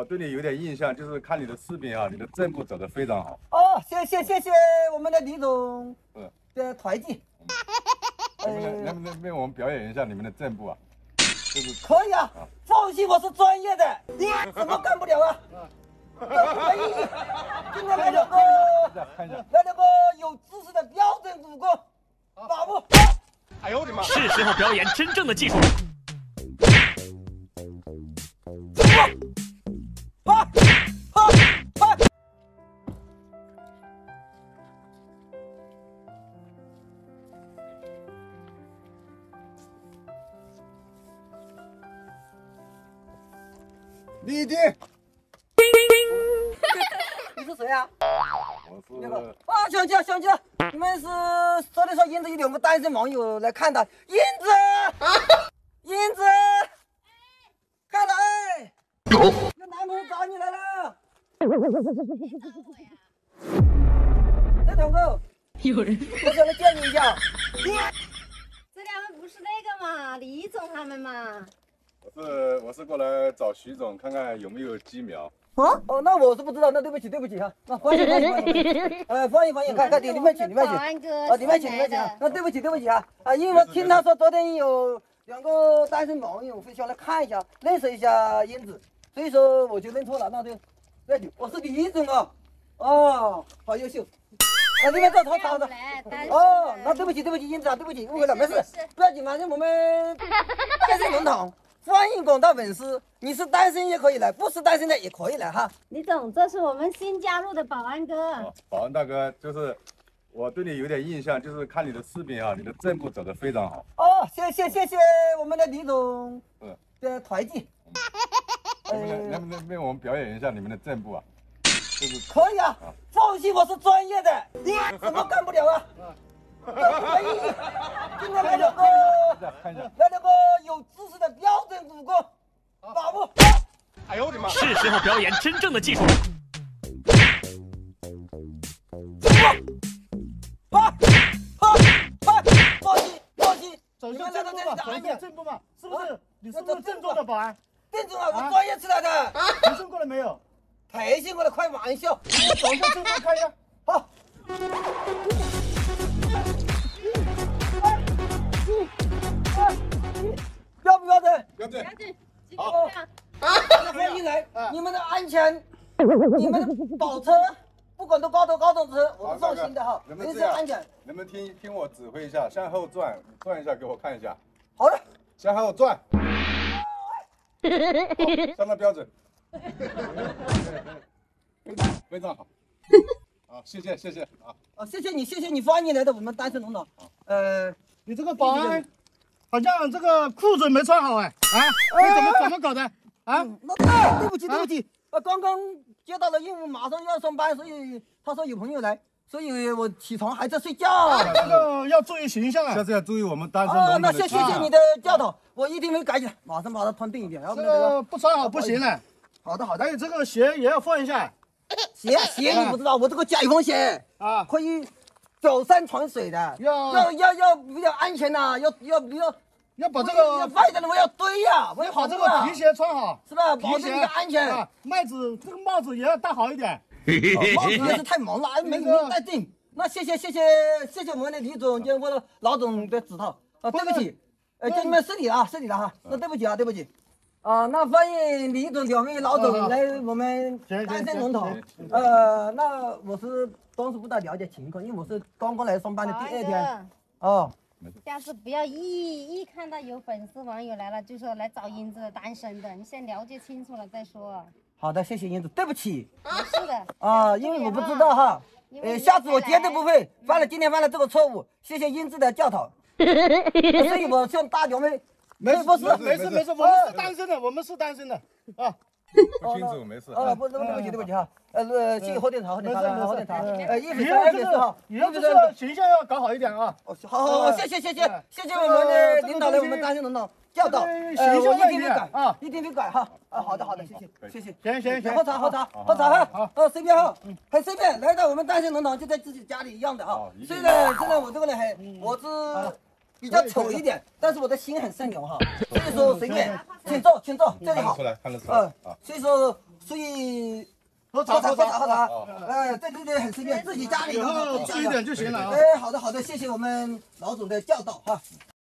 我对你有点印象，就是看你的视频啊，你的正步走得非常好。哦，谢谢谢谢我们的李总嗯，的团结，能不能能不能为我们表演一下你们的正步啊？就是可以啊，放心，我是专业的，你什么干不了啊？都 可以。今天来两个看一下，来两个有知识的标准武功，把握。是时候表演真正的技术了。啊啊啊！立定。你是谁啊？我那个啊，想起来想起来，你们是说的说英子有两个单身网友来看他，英子，英子，快来。这两个，有人我想来见你一下。这两位不是那个嘛，李总他们嘛？我是我是过来找徐总看看有没有鸡苗。哦哦，那我是不知道，那对不起对不起哈，那欢迎欢迎欢迎，呃欢迎欢迎，看看里面请里面请。保安哥啊，里面请，里面请啊。那对不起，对不起啊，啊，因为我听他说昨天有两个单身网友会想来看一下，认识一下英子，所以说我就认错了，那就我是李总啊，哦，好优秀。啊，你们这吵吵的。哦，那对不起，对不起，英子啊，对不起，误会了，没事，不要紧，反正我们单 身农场欢迎广大粉丝，你是单身也可以来，不是单身的也可以来哈。李总，这是我们新加入的保安哥。哦，保安大哥，就是我对你有点印象，就是看你的视频啊，你的正步走得非常好。哦，谢谢谢谢我们的李总嗯，的团结，能不能能不能为我们表演一下你们的正步啊？就是可以啊，放心，我是专业的，什么干不了啊？都可以。今天来两个来两个有知识的标准武功，马步。哎呦我的妈。是时候表演真正的技术了。啊啊啊！放心放心，走你们来到这里的走。正步嘛，是不啊是？你是不是正坐的保安？店长啊，我专业出来的，培训过了没有？培训过了，开玩笑。我走一下正步看一下。好。标不标准？标准。好，大家欢迎来，你们的安全，你们的保车，不管多高头高种车，我们放心的哈，能不能这样人身安全。能不能听听我指挥一下？向后转，转一下给我看一下。好的，向后转。好相当标准。非常好。好，谢谢谢谢啊。啊，谢谢你，谢谢你欢迎来的我们单身农场。呃，你这个保安好像这个裤子没穿好哎啊！你怎么怎么搞的啊？那对，对不起对不起，呃，刚刚接到了任务，马上要上班，所以他说有朋友来，所以我起床还在睡觉。这个要注意形象啊！下次要注意我们单身哦，那谢谢谢你的教导，我一定会改起来，马上把它穿定一点。这个个不穿好不行了。好的好的还，有这个鞋也要换一下鞋鞋你不知道，我这个解放鞋啊！可以走山闯水的，要要要要比较安全呐，要要要要把这要个外的我要堆呀，我要把这个皮鞋穿好，是吧？皮鞋保证你的安全。啊，帽子这个帽子也要戴好一点。帽子也是太忙了，哎，没没带定。那谢谢谢谢谢谢我们的李总监或者老总的指导啊，对不起，呃，给你们失礼了啊，失礼了哈，那对不起啊，对不起。啊，那欢迎李总、两位老总来我们单身龙头。呃，那我是当时不大了解情况，因为我是刚刚来上班的第二天。哦，下次不要一一看到有粉丝网友来了，就说来找英子单身的，你先了解清楚了再说。好的，谢谢英子，对不起。没事的。啊，因为我不知道哈。呃，下次我绝对不会犯了今天犯了这个错误，谢谢英子的教导。所以我向大娘们，没不是，没事没事，我们是单身的，我们是单身的。啊。不清楚没事。啊，不，对不起，对不起哈，呃，呃，谢谢喝点茶，喝点茶，没事没事。喝点茶，嗯呃，一以分三后就是二分四哈，以后就一分三是形象要搞好一点啊。哦好好好，谢谢谢谢嗯谢谢我们的领导来我们单身农场教导，这个呃，我一定会改啊一定会改哈，啊，好的好的，谢谢谢谢。行行行喝，茶喝茶喝茶哈，呃，随便哈，很随便，来到我们单身农场就在自己家里一样的哈虽然虽然我这个人很，我是比较丑一点，但是我的心很善良哈，所以说随便，请坐请坐，这里好看得出。来，看得出来嗯啊。，所以说所以喝茶喝喝茶喝茶喝茶，茶，呃，这对对很随便，自己家里以头后注意点就行了啊。哎，好的好的，谢谢我们老总的教导哈。